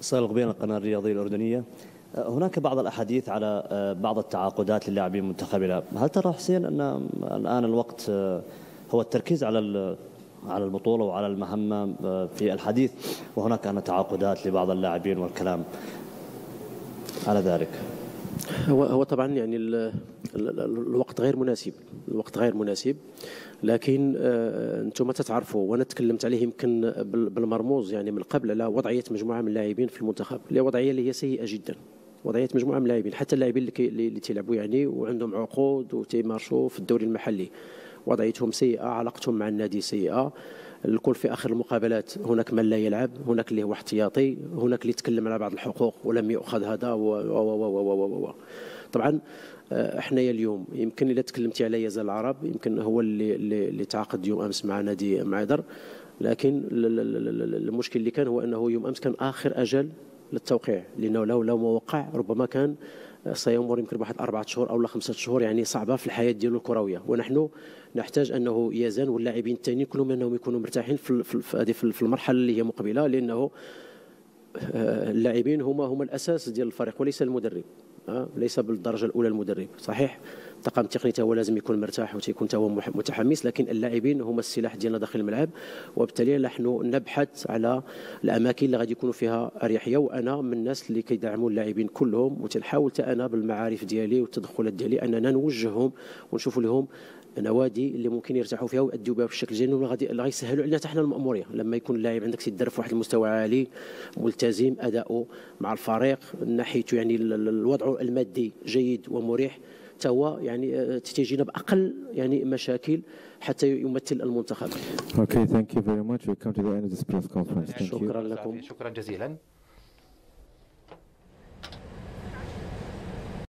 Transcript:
صالح الغبين القناة الرياضية الأردنية. هناك بعض الأحاديث على بعض التعاقدات للاعبين منتخبنا هل ترى حسين أن الآن الوقت هو التركيز على على البطولة وعلى المهمة في الحديث وهناك أن تعاقدات لبعض اللاعبين والكلام على ذلك؟ هو هو طبعا يعني الوقت غير مناسب. الوقت غير مناسب. لكن آه، أنتم تتعرفوا وأنا تكلمت عليه يمكن بالمرموز يعني من قبل على وضعية مجموعة من اللاعبين في المنتخب اللي وضعية اللي هي سيئة جدا. وضعية مجموعة من اللاعبين حتى اللاعبين اللي اللي تيلعبوا يعني وعندهم عقود وتيمارشوا في الدوري المحلي. وضعيتهم سيئة علاقتهم مع النادي سيئة. الكل في آخر المقابلات. هناك من لا يلعب هناك اللي هو احتياطي هناك اللي يتكلم على بعض الحقوق ولم يؤخذ هذا و و و و و طبعا آه، إحنا اليوم يمكن اذا تكلمتي على يزال العرب يمكن هو اللي اللي تعاقد يوم أمس مع نادي معدر لكن المشكل اللي كان هو أنه يوم أمس كان آخر أجل للتوقيع لأنه لو لو ما وقع ربما كان سيمر يمكن بواحد أربعة شهور أو خمسة شهور يعني صعبة في الحياة ديالو الكروية. ونحن نحتاج أنه يزن واللاعبين الثانيين كلهم أنهم يكونوا مرتاحين في في في المرحلة اللي هي مقبلة لأنه آه، اللاعبين هما هما الأساس ديال الفريق وليس المدرب آه، ليس بالدرجة الأولى المدرب صحيح؟ الطاقم التقني هو لازم يكون مرتاح وتيكون هو متحمس لكن اللاعبين هما السلاح ديالنا داخل الملعب وبالتالي نحن نبحث على الأماكن اللي غادي يكونوا فيها أريحية وأنا من الناس اللي كيدعموا اللاعبين كلهم وتنحاول حتى أنا بالمعارف ديالي والتدخلات ديالي أننا نوجههم ونشوفوا لهم نوادي اللي ممكن يرتاحوا فيها ويأدوا بها بشكل جيد وغادي غيسهلوا علينا حتى حنا المأمورية. لما يكون اللاعب عندك تيدرب في واحد المستوى عالي ملتزم أداؤه مع الفريق ناحيته يعني الوضع المادي جيد ومريح حتى هو يعني آه، تيجينا باقل يعني مشاكل حتى يمثل المنتخب. Okay, thank you very much. We come to the end of this press conference. Thank شكرا you. لكم. شكرا جزيلا.